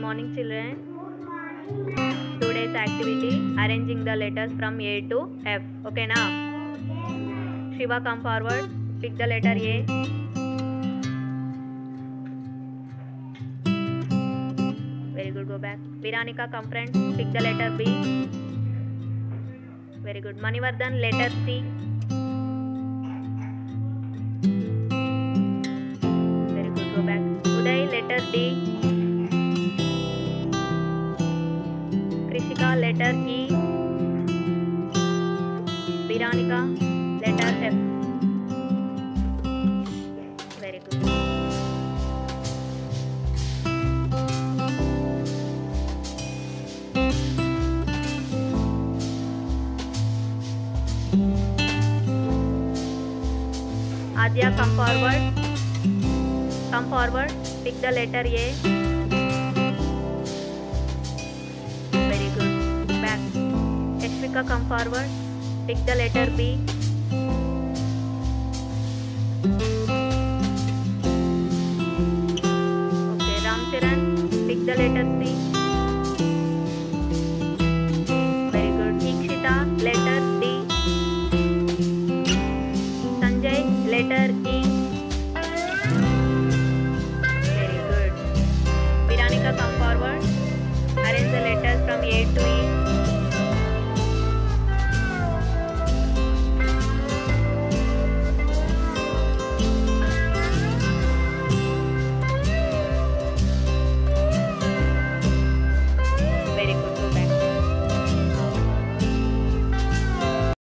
Morning children today's activity arranging the letters from A to F okay ना Shiva come forward pick the letter A very good go back Viranika come friend pick the letter B very good Manivardhan letter C very good go back Uday letter D Krishika, letter E. Viranika, letter F. Very. Adya, come forward. Come forward. Pick the letter A. Priyanka, come forward. Pick the letter B. Okay, Ram Charan, pick the letter C. Very good. Ikshita, letter D. Sanjay, letter E. Very good. Viranika, come forward. Arrange the letters from A to E.